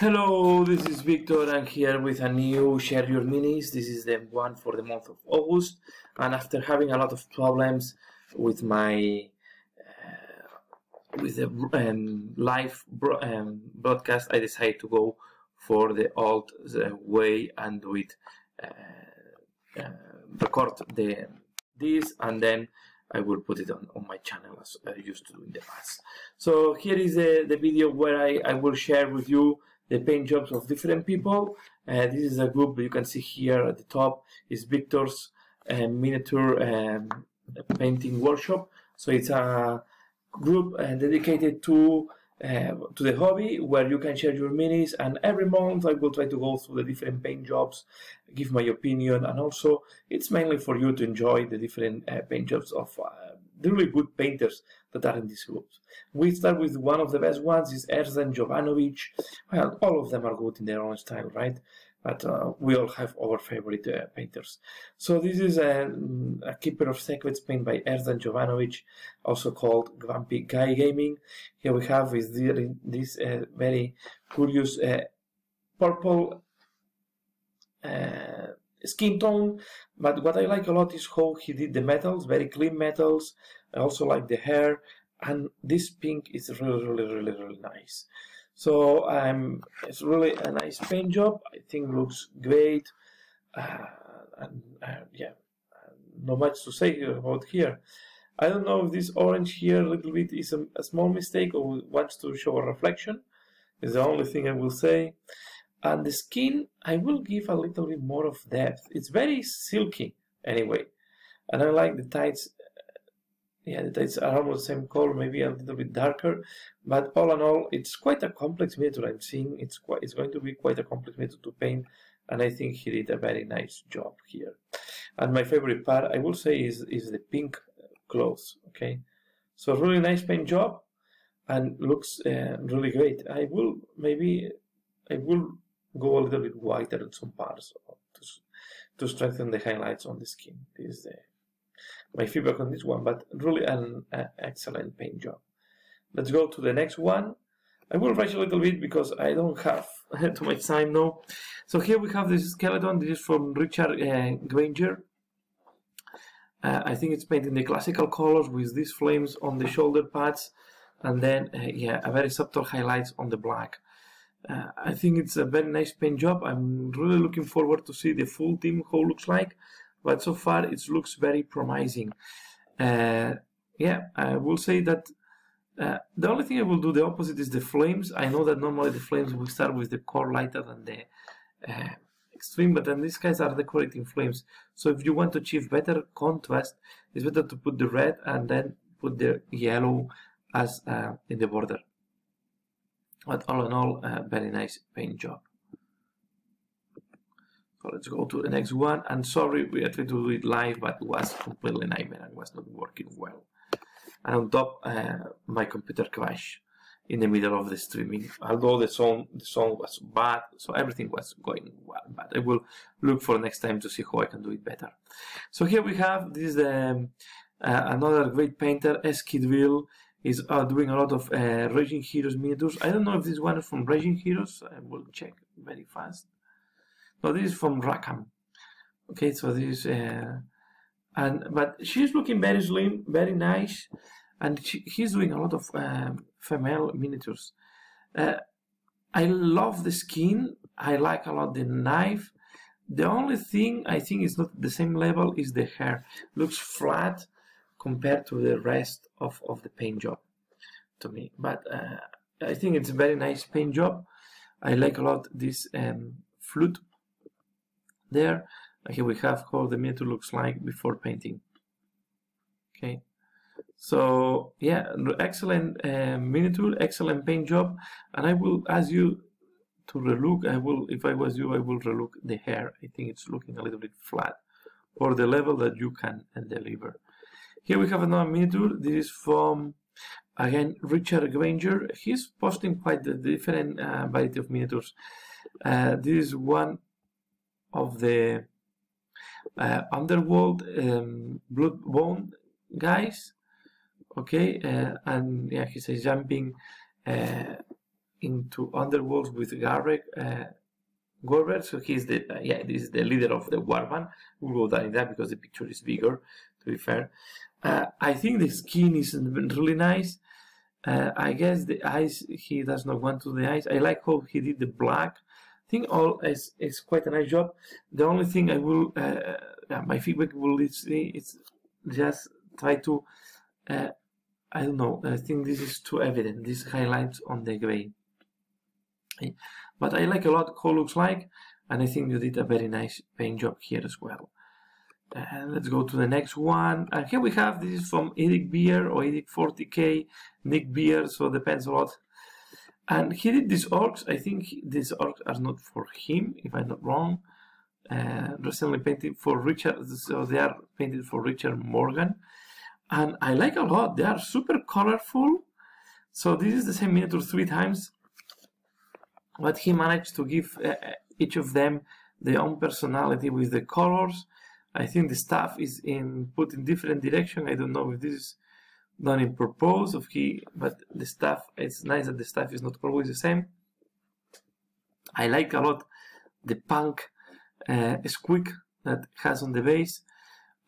Hello, this is Victor. I'm here with a new Share Your Minis. This is the one for the month of August. And after having a lot of problems with my uh, with the um, live bro um, broadcast, I decided to go for the old uh, way and do it. Uh, uh, record the this and then I will put it on, on my channel as I used to do in the past. So here is the, the video where I, I will share with you the paint jobs of different people. Uh, this is a group you can see here at the top is Victor's uh, miniature um, painting workshop. So it's a group uh, dedicated to uh, to the hobby where you can share your minis and every month I will try to go through the different paint jobs, give my opinion and also it's mainly for you to enjoy the different uh, paint jobs of uh, really good painters that are in this group. We start with one of the best ones is Erzen Jovanovic. Well, all of them are good in their own style, right? but uh, we all have our favorite uh, painters. So this is a, a Keeper of Secrets paint by Ersan Jovanovic, also called Grumpy Guy Gaming. Here we have is this uh, very curious uh, purple uh, skin tone, but what I like a lot is how he did the metals, very clean metals. I also like the hair, and this pink is really, really, really, really nice. So um, it's really a nice paint job. I think looks great. Uh, and uh, yeah, not much to say about here. I don't know if this orange here a little bit is a, a small mistake or wants to show a reflection. Is the only thing I will say. And the skin, I will give a little bit more of depth. It's very silky anyway. And I like the tights yeah, the tights are almost the same color, maybe a little bit darker, but all in all, it's quite a complex method. I'm seeing it's quite, it's going to be quite a complex method to paint, and I think he did a very nice job here. And my favorite part, I will say, is is the pink clothes. Okay, so really nice paint job, and looks uh, really great. I will maybe I will go a little bit whiter in some parts to to strengthen the highlights on the skin. This is the my feedback on this one, but really an uh, excellent paint job. Let's go to the next one. I will rush a little bit because I don't have too much time now. So here we have this skeleton. This is from Richard uh, Granger. Uh, I think it's painted in the classical colors with these flames on the shoulder pads and then uh, yeah a very subtle highlights on the black. Uh, I think it's a very nice paint job. I'm really looking forward to see the full team how looks like but so far it looks very promising. Uh, yeah, I will say that uh, the only thing I will do the opposite is the flames. I know that normally the flames will start with the core lighter than the uh, extreme, but then these guys are decorating flames. So if you want to achieve better contrast, it's better to put the red and then put the yellow as uh, in the border. But all in all, uh, very nice paint job. So let's go to the next one. And sorry, we had to do it live, but it was completely nightmare and was not working well. And on top, uh, my computer crashed in the middle of the streaming. Although the song the song was bad, so everything was going well. But I will look for next time to see how I can do it better. So here we have this um, uh, another great painter, Eskidville is uh, doing a lot of uh, Raging Heroes miniatures. I don't know if this one is from Raging Heroes. I will check very fast. No, this is from Rackham. Okay, so this uh, and but she's looking very slim, very nice, and she, he's doing a lot of um, female miniatures. Uh, I love the skin. I like a lot the knife. The only thing I think is not the same level is the hair. Looks flat compared to the rest of, of the paint job to me. But uh, I think it's a very nice paint job. I like a lot this um, flute there. Here we have how the miniature looks like before painting. Okay. So yeah excellent uh, miniature excellent paint job. And I will ask you to relook. I will if I was you I will relook the hair. I think it's looking a little bit flat for the level that you can deliver here we have another miniature this is from again Richard Granger he's posting quite a different uh, variety of miniatures uh, this is one of the uh, underworld um, Bloodbound guys okay uh, and yeah he's jumping uh, into Underworlds with Garrek uh, Gorebeard. So he's the uh, yeah, this is the leader of the Warband. We'll go down in that because the picture is bigger. Be fair, uh, I think the skin is really nice. Uh, I guess the eyes he does not want to the eyes. I like how he did the black. I think all is is quite a nice job. The only thing I will uh, my feedback will see is just try to uh, I don't know. I think this is too evident. This highlights on the gray. But I like a lot how it looks like, and I think you did a very nice paint job here as well. And let's go to the next one. And here we have this is from Eric Beer or Eric 40k, Nick Beer, so depends a lot. And he did these orcs. I think these orcs are not for him, if I'm not wrong. Uh, recently painted for Richard, so they are painted for Richard Morgan. And I like a lot. They are super colorful. So this is the same miniature three times but he managed to give uh, uh, each of them their own personality with the colors. I think the staff is in put in different direction. I don't know if this is done in purpose of he, but the staff it's nice that the staff is not always the same. I like a lot the punk uh, squig that has on the base,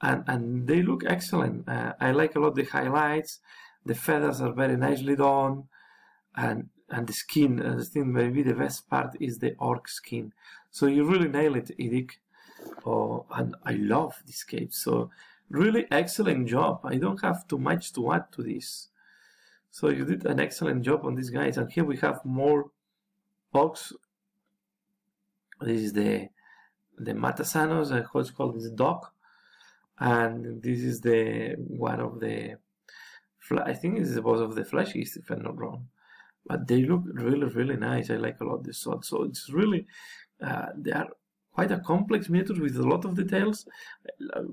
and and they look excellent. Uh, I like a lot the highlights. The feathers are very nicely done, and and the skin, uh, the skin maybe the best part is the orc skin. So you really nail it, Eric. Oh, and I love this cape. So really excellent job. I don't have too much to add to this. So you did an excellent job on these guys. And here we have more orcs. This is the the Matasanos, uh, what's called this dog. And this is the one of the I think this is both of the flashies, if I'm not wrong but they look really really nice i like a lot this sword so it's really uh, they are quite a complex miniatures with a lot of details.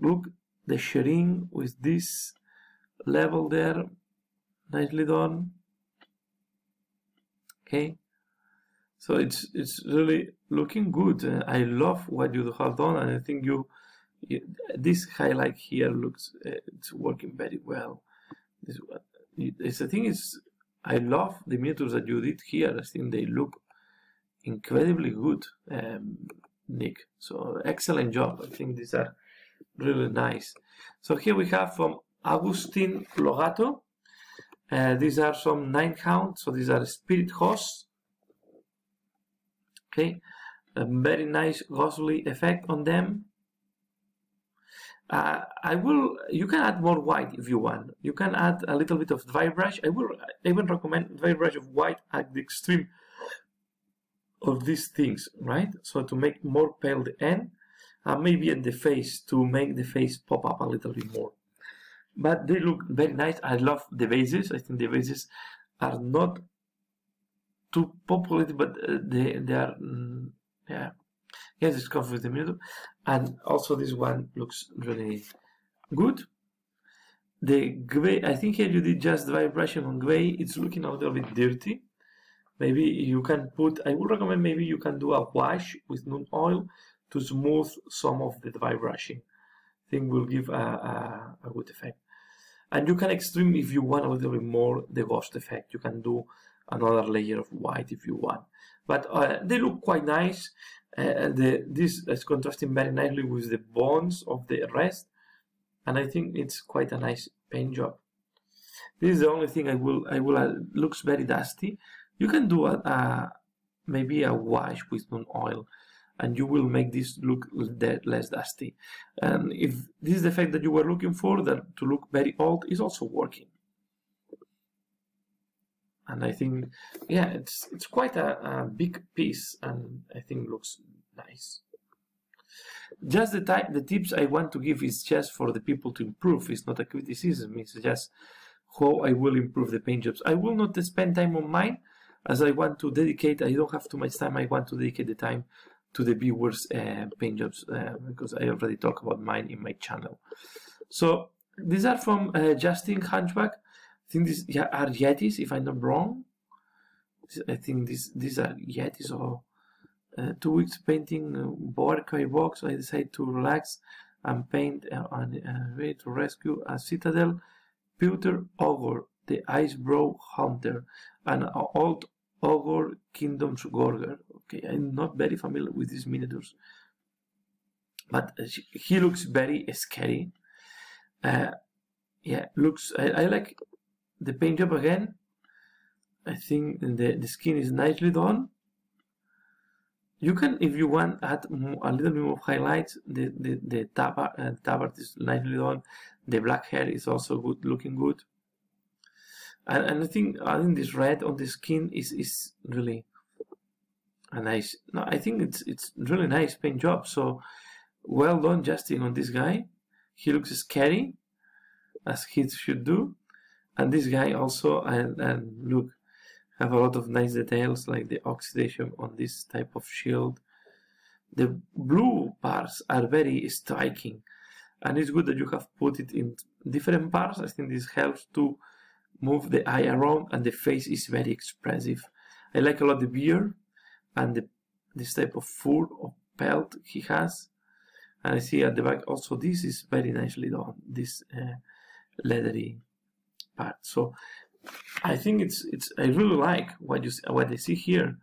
Look the shading with this level there nicely done. Okay. So it's it's really looking good. Uh, i love what you have done and i think you, you this highlight here looks uh, it's working very well. This it's the thing is I love the miniatures that you did here. I think they look incredibly good, um, Nick. So excellent job. I think these are really nice. So here we have from Agustin Logato. Uh, these are some Nighthaunt. So these are spirit hosts. Okay, a very nice ghostly effect on them. Uh, I will, you can add more white if you want. You can add a little bit of dry brush. I will even recommend dry brush of white at the extreme of these things, right? So to make more pale the end, and maybe at the face to make the face pop up a little bit more. But they look very nice. I love the bases. I think the bases are not too populated, but uh, they, they are, mm, yeah, Yes, it's covered with the middle. And also this one looks really good. The gray, I think here you did just dry brushing on gray. It's looking a little bit dirty. Maybe you can put, I would recommend maybe you can do a wash with Nuln-Oil to smooth some of the dry brushing. I think will give a, a, a good effect. And you can extreme if you want a little bit more the ghost effect. You can do another layer of white if you want. But uh, they look quite nice. Uh, the, this is contrasting very nicely with the bones of the rest. And I think it's quite a nice paint job. This is the only thing I will, I will, uh, looks very dusty. You can do a, a maybe a wash with Nuln-Oil and you will make this look less dusty. And if this is the effect that you were looking for, that to look very old is also working. And I think yeah it's it's quite a, a big piece and I think looks nice. Just the type the tips I want to give is just for the people to improve. It's not a criticism. It's just how I will improve the paint jobs. I will not spend time on mine as I want to dedicate I don't have too much time I want to dedicate the time to the viewers uh, paint jobs uh, because I already talk about mine in my channel so these are from uh, Justin Hunchback I think these are Yetis, if I'm not wrong. I think these these are Yetis or uh, two weeks painting uh, Boarkai box. I decided to relax and paint uh, and uh, ready to rescue a citadel. Peter Ogre, the Ice Brow Hunter, an old Ogre Kingdoms Gorger. Okay, I'm not very familiar with these miniatures, but he looks very scary. Uh, yeah, looks. I, I like the paint job again. I think the the skin is nicely done. You can, if you want, add a little bit more highlights. The the the tabard, uh, tabard is nicely done. The black hair is also good, looking good. And, and I think adding this red on the skin is is really a nice. No, I think it's it's really nice paint job. So well done, Justin, on this guy. He looks scary, as he should do. And this guy also, and, and look, have a lot of nice details like the oxidation on this type of shield. The blue parts are very striking and it's good that you have put it in different parts. I think this helps to move the eye around and the face is very expressive. I like a lot the beard and the, this type of fur or pelt he has. And I see at the back also this is very nicely done, this uh, leathery part. So I think it's it's I really like what you what I see here,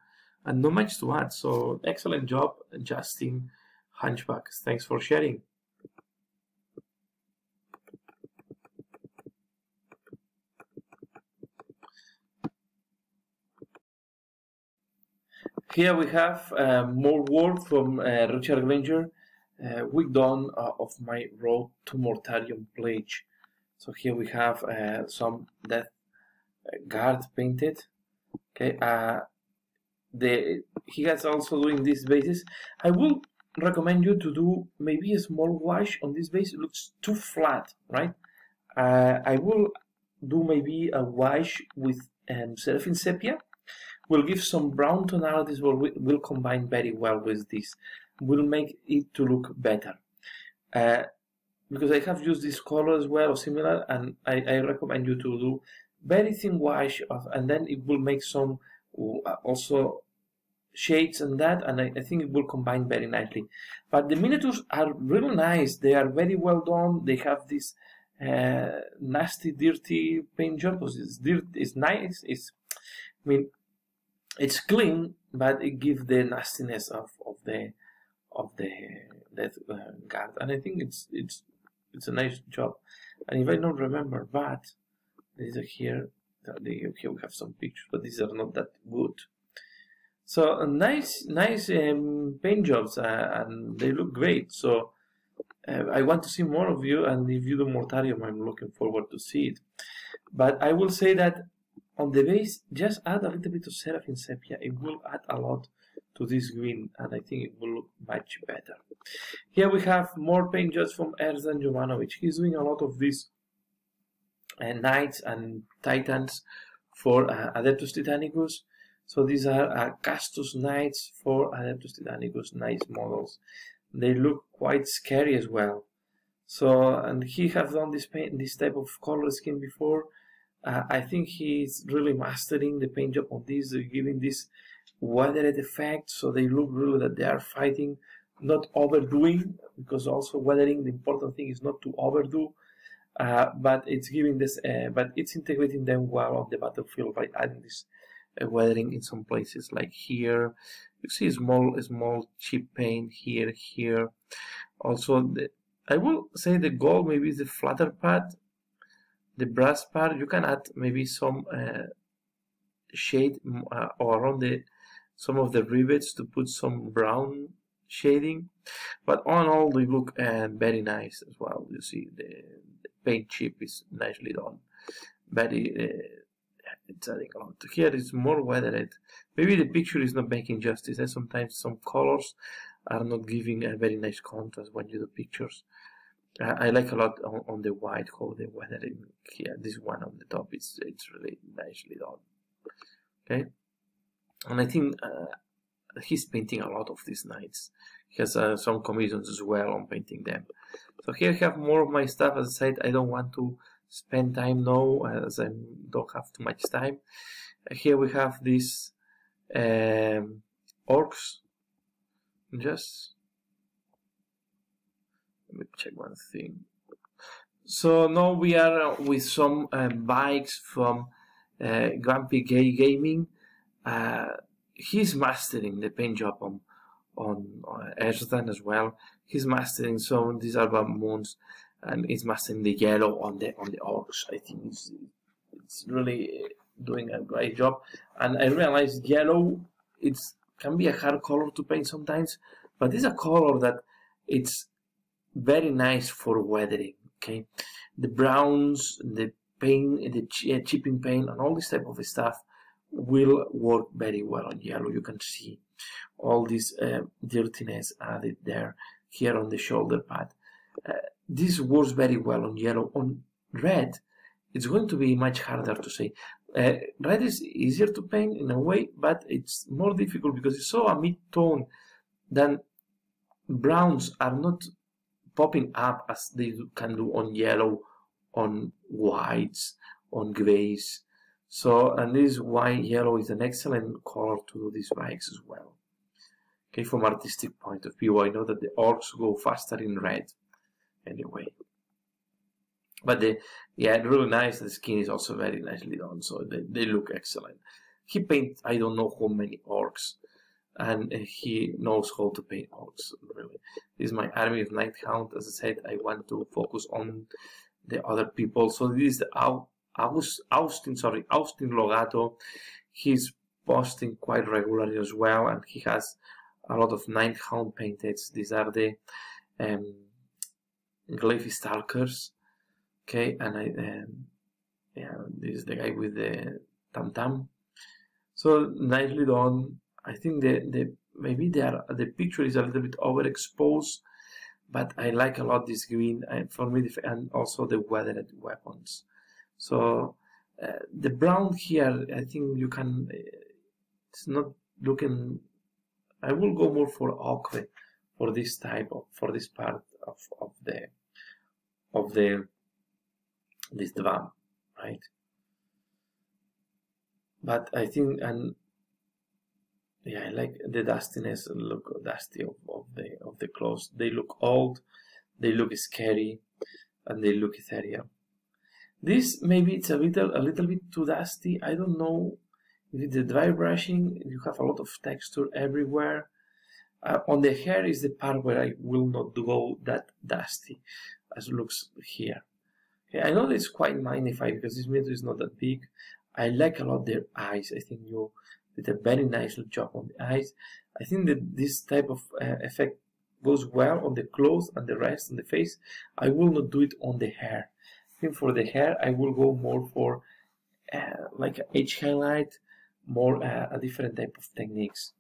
and not much to add. So excellent job, Justin Hunchback. Thanks for sharing. Here we have uh, more work from uh, Richard Granger, uh, week done uh, of my road to Mortarion pledge. So here we have uh, some Death Guard painted. Okay, uh, the he has also doing this basis. I will recommend you to do maybe a small wash on this base. It looks too flat, right? Uh, I will do maybe a wash with um, Seraphim Sepia. Will give some brown tonalities. Will will combine very well with this. Will make it to look better. Uh, because I have used this color as well or similar, and I, I recommend you to do very thin wash of, and then it will make some uh, also shades and that and I, I, think it will combine very nicely but the miniatures are really nice they are very well done they have this uh, nasty dirty paint job it's dirt it's nice it's I mean it's clean but it gives the nastiness of, of the of the death uh, guard and I think it's it's it's a nice job. And if I don't remember but these are here here we have some pictures but these are not that good. So uh, nice nice um, paint jobs uh, and they look great. So uh, I want to see more of you and if you do Mortarion I'm looking forward to see it. But I will say that on the base just add a little bit of Seraphim Sepia it will add a lot to this green and I think it will look much better here we have more paint jobs from Ersan Jovanovic he's doing a lot of these uh, knights and titans for uh, Adeptus Titanicus. So these are uh, Cerastus knights for Adeptus Titanicus, nice models. They look quite scary as well. So, and he have done this paint, this type of color scheme before. Uh, I think he's really mastering the paint job on this, uh, giving this weathered effect, so they look really that they are fighting, not overdoing, because also weathering, the important thing is not to overdo, uh, but it's giving this, uh, but it's integrating them well on the battlefield by adding this uh, weathering in some places like here. You see small, small chip paint here, here. Also, the, I will say the gold maybe is the flatter part. The brass part, you can add maybe some uh, shade uh, around the some of the rivets to put some brown shading but on all they look uh, very nice as well you see the, paint chip is nicely done. Very, uh, it's adding a lot. here it's more weathered. Maybe the picture is not making justice. And sometimes some colors are not giving a very nice contrast when you do pictures. I like a lot on, on the white how the weathering here. This one on the top is it's really nicely done. Okay, and I think uh, he's painting a lot of these knights. He has uh, some commissions as well on painting them. So here I have more of my stuff. As I said, I don't want to spend time now as I don't have too much time. Here we have these um, orcs. Just me check one thing. So now we are with some uh, bikes from uh, Grumpy Guy Gaming uh, he's mastering the paint job on on uh, Erzdan as well. He's mastering some of these Alba moons, and he's mastering the yellow on the on the orcs. I think it's, it's really doing a great job. And I realized yellow it's can be a hard color to paint sometimes, but it's a color that it's very nice for weathering. Okay, the browns, the paint, the chipping paint, and all this type of stuff will work very well on yellow. You can see all this uh, dirtiness added there here on the shoulder pad. Uh, this works very well on yellow. On red, it's going to be much harder to say. Uh, red is easier to paint in a way, but it's more difficult because it's so a mid-tone that browns are not popping up as they can do on yellow, on whites, on grays. So, and this is why yellow is an excellent color to do these bikes as well. Okay, from artistic point of view, I know that the orcs go faster in red anyway. But the yeah, really nice. The skin is also very nicely done, so they, they look excellent. He paint I don't know how many orcs, and he knows how to paint orcs. Really, this is my army of Nighthaunt. As I said, I want to focus on the other people. So this is Austin, sorry, Austin Logato. He's posting quite regularly as well, and he has a lot of Nighthaunt painted. These are the um, Glyph Stalkers okay and I um, yeah this is the guy with the tam tam so nicely done I think the the maybe they are the picture is a little bit overexposed but I like a lot this green and for me and also the weathered weapons so uh, the brown here I think you can uh, it's not looking I will go more for ochre for this type of for this part of, of the of the this drum, right? But I think and yeah, I like the dustiness and look dusty of, of the of the clothes. They look old, they look scary, and they look ethereal. This maybe it's a little a little bit too dusty. I don't know with the dry brushing you have a lot of texture everywhere. Uh, on the hair is the part where I will not go that dusty as looks here. Okay, I know it's quite magnified because this mirror is not that big. I like a lot their eyes. I think you did a very nice job on the eyes. I think that this type of uh, effect goes well on the clothes and the rest on the face. I will not do it on the hair. I think for the hair, I will go more for uh, like edge highlight, more uh, a different type of techniques.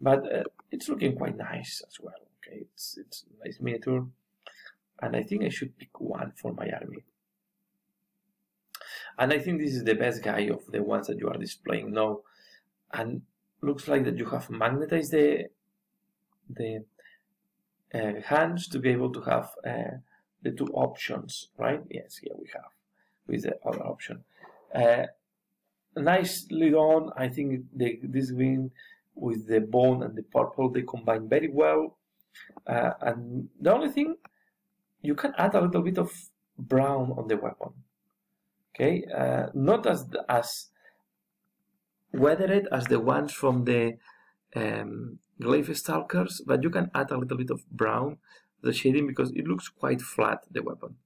But uh, it's looking quite nice as well. Okay, it's it's nice miniature, and I think I should pick one for my army. And I think this is the best guy of the ones that you are displaying now. And looks like that you have magnetized the the uh, hands to be able to have uh, the two options, right? Yes, here we have with the other option. Uh, nicely done. I think the, this green with the bone and the purple they combine very well. Uh, and the only thing you can add a little bit of brown on the weapon okay uh, not as as weathered as the ones from the um, Glyph Stalkers but you can add a little bit of brown the shading because it looks quite flat the weapon.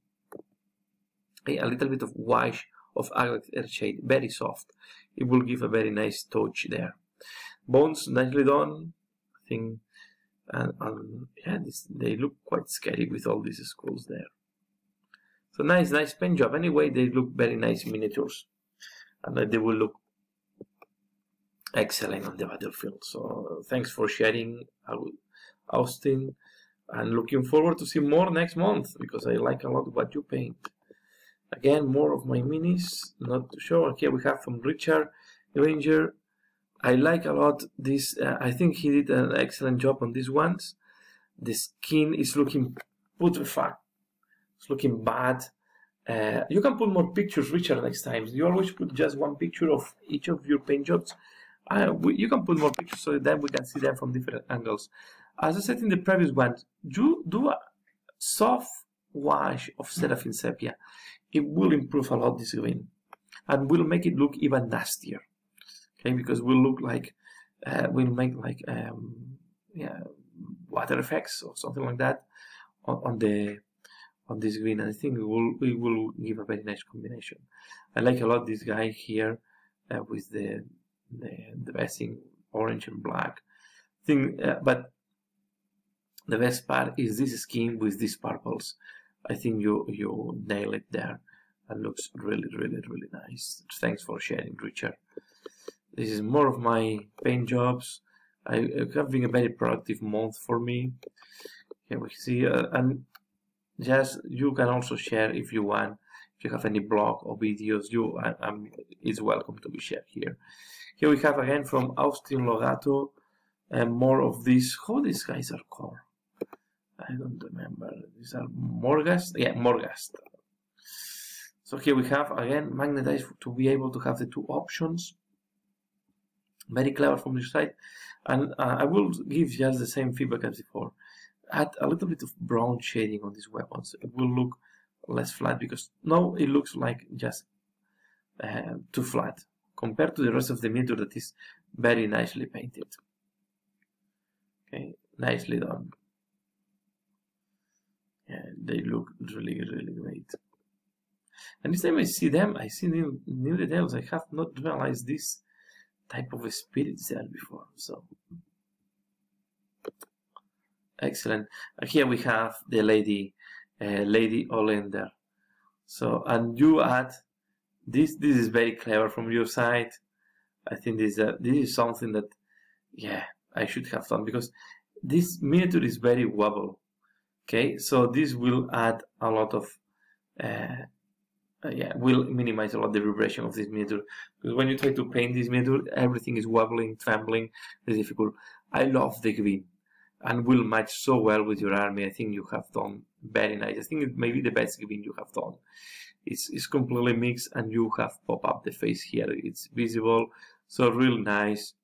A little bit of wash of Agrax shade very soft. It will give a very nice touch there. Bones nicely done I think. And, and yeah this, they look quite scary with all these skulls there. So nice, nice paint job. Anyway, they look very nice miniatures. And they will look excellent on the battlefield. So thanks for sharing, Austin. And looking forward to see more next month because I like a lot what you paint. Again, more of my minis, not to show. Here we have from Richard Granger. I like a lot this. Uh, I think he did an excellent job on these ones. The skin is looking putrefied it's looking bad. Uh, you can put more pictures, Richard, next time. You always put just one picture of each of your paint jobs. Uh, we, you can put more pictures so that we can see them from different angles. As I said in the previous one, do, do a soft wash of Seraphim Sepia. It will improve a lot this green and will make it look even nastier. okay because we'll look like uh, we'll make like um, yeah water effects or something like that on, on the on this green and I think we will we will give a very nice combination I like a lot this guy here uh, with the the, basing orange and black. Thing uh, but the best part is this scheme with these purples. I think you you nail it there. And looks really really really nice. Thanks for sharing Richard. This is more of my paint jobs. I have been a very productive month for me. Here we see uh, and just you can also share if you want. If you have any blog or videos you I, I'm, it's welcome to be shared here here we have again from Austin Logato and more of these. How these guys are called? I don't remember. These are Morghast yeah Morghast so here we have again magnetize to be able to have the two options. Very clever from your side. And uh, I will give just the same feedback as before. Add a little bit of brown shading on these weapons. It will look less flat because now it looks like just uh, too flat compared to the rest of the miniature that is very nicely painted okay nicely done yeah they look really really great and this time I see them I see new, new details I have not realized this type of spirit there before. So excellent. Here we have the lady, uh, Lady Olynder. So and you add this. This is very clever from your side. I think this uh, this is something that yeah I should have done because this miniature is very wobble. Okay, so this will add a lot of uh, uh, yeah, will minimize a lot the vibration of this miniature. Because when you try to paint this miniature, everything is wobbling, trembling, it's difficult. I love the green and will match so well with your army. I think you have done very nice. I think it may be the best giving you have done. It's, it's completely mixed and you have pop up the face here. It's visible, so real nice.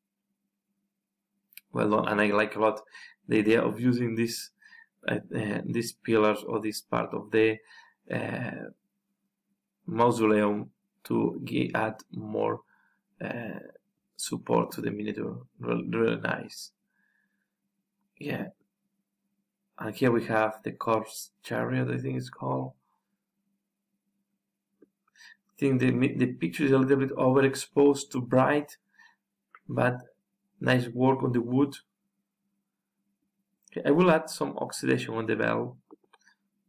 Well done, and I like a lot the idea of using this uh, uh, these pillars or this part of the uh, mausoleum to add more uh, support to the miniature. Really, really nice. Yeah. And here we have the corpse chariot, I think it's called. I think the, the picture is a little bit overexposed to bright, but nice work on the wood. Okay, I will add some oxidation on the bell.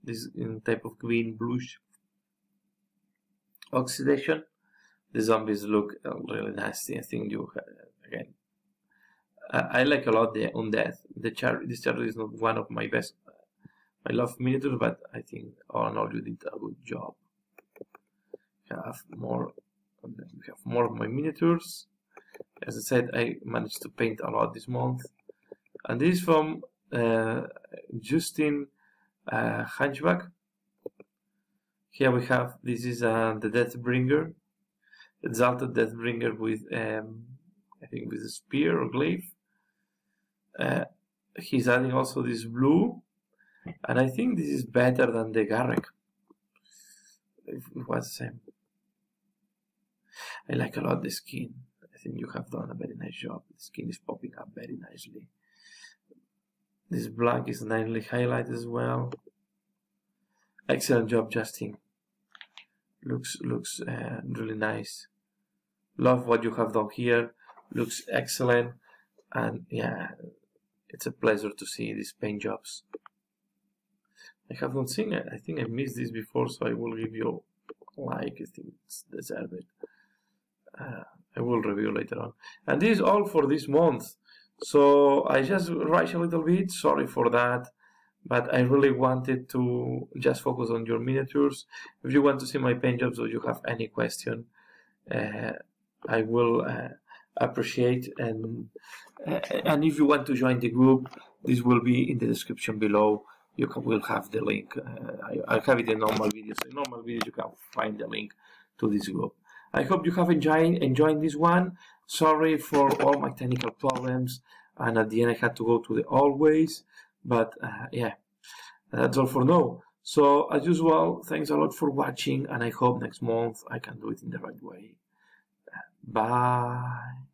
This in type of green bluish oxidation the zombies look uh, really nasty I think you uh, again I, like a lot the undead the char this chariot is not one of my best I love miniatures but I think all in all you did a good job. Have more we have more of my miniatures. As I said I managed to paint a lot this month. And this is from uh, Justin uh, Hunchback. Here we have, this is uh, the Deathbringer, Exalted Deathbringer with, um, I think with a spear or glaive. Uh, he's adding also this blue, and I think this is better than the Garrek. It was the same. I like a lot the skin. I think you have done a very nice job. The skin is popping up very nicely. This black is nicely highlighted as well. Excellent job, Justin looks looks uh, really nice love what you have done here looks excellent and yeah it's a pleasure to see these paint jobs. I have not seen it. I think I missed this before so I will give you a like I think it's deserved. Uh, I will review later on. And this is all for this month. So I just rush a little bit. Sorry for that. But I really wanted to just focus on your miniatures. If you want to see my paint jobs or you have any question, uh, I will uh, appreciate and uh, and if you want to join the group, this will be in the description below. You can, will have the link. Uh, I, I have it in normal videos. In normal videos, you can find the link to this group. I hope you have enjoyed enjoyed this one. Sorry for all my technical problems, and at the end I had to go to the always. But uh, yeah, that's all for now. So as usual, thanks a lot for watching and I hope next month I can do it in the right way. Bye.